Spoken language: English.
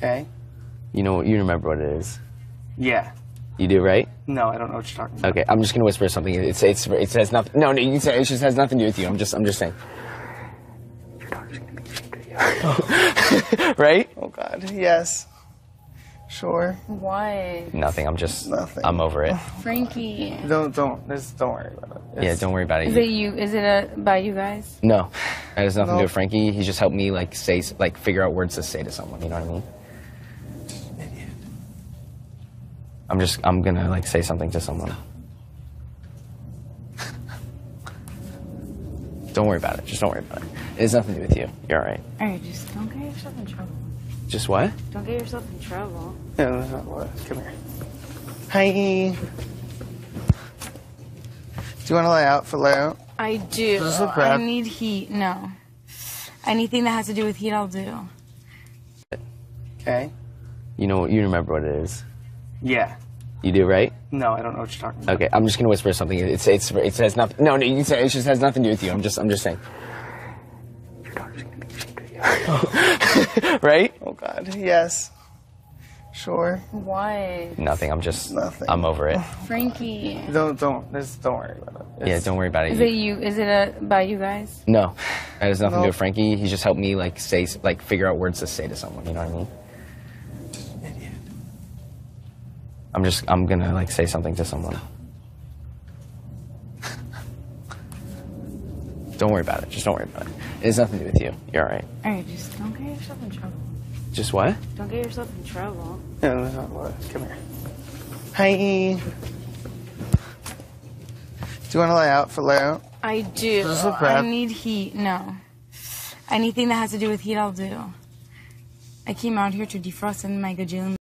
Okay. You know, what you remember what it is. Yeah. You do, right? No, I don't know what you're talking about. Okay, I'm just gonna whisper something. It's it's it says nothing. No, no, you say it just has nothing to do with you. I'm just I'm just saying. Your daughter's gonna be ashamed of you. right? Oh God. Yes. Sure. Why? Nothing. I'm just Nothing. I'm over it. Frankie. Don't don't just don't worry about it. Yeah, don't worry about it. Is it you? Is it uh, a, about you guys? No, that has nothing to do with Frankie. He just helped me like say like figure out words to say to someone. You know what I mean? I'm just I'm gonna like say something to someone. don't worry about it. Just don't worry about it. It has nothing to do with you. You're all right. All right, just don't get yourself in trouble. Just what? Don't get yourself in trouble. Yeah, that's not what. Come here. Hi. Do you want to lay out for layout? I do. Does this look oh, I bad? need heat. No. Anything that has to do with heat, I'll do. Okay. You know what you remember what it is. Yeah. You do, right? No, I don't know what you're talking about. Okay, I'm just gonna whisper something. It's it's it says nothing. No, no, you say it just has nothing to do with you. I'm just I'm just saying. Your daughter's gonna be ashamed of you. right? Oh God. Yes. Sure. Why? Nothing. I'm just Nothing. I'm over it. Frankie. Don't don't just don't worry about it. Yeah, don't worry about it. Is it you? Is it a, about you guys? No, that has nothing to do with Frankie. He just helped me like say like figure out words to say to someone. You know what I mean? I'm just I'm gonna like say something to someone. don't worry about it. Just don't worry about it. It has nothing to do with you. You're all right. All right, just don't get yourself in trouble. Just what? Don't get yourself in trouble. Yeah, that's not what. Come here. Hi. Do you want to lay out for layout? I do. This look I need heat. No. Anything that has to do with heat, I'll do. I came out here to defrost in my gajillion